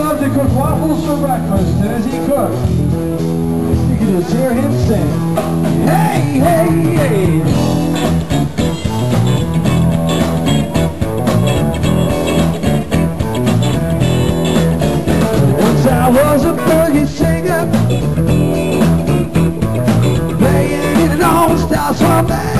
loved to cook waffles for breakfast, and as he cooked, you could just hear him sing, Hey, hey, hey! Once I was a boogie singer, playing in an all-star swamp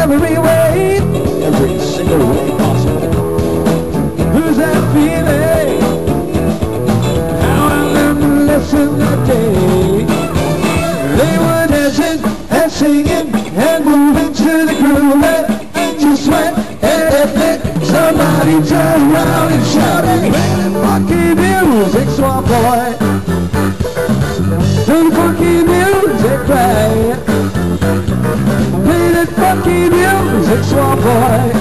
every way, every single way possible. Who's that feeling? How I learned to listen that day. They were dancing and singing and moving to the groove. And just when everything, somebody turned around and shouted, "Play that funky music, swamp boy! Play the funky music, right? Play that funky music, swamp boy!"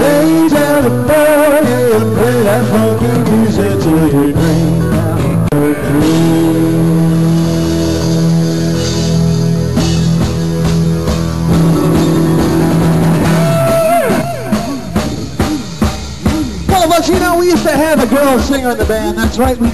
Lay down the boy and play that funky music till you dream. Well, but you know, we used to have a girl singer in the band. That's right. We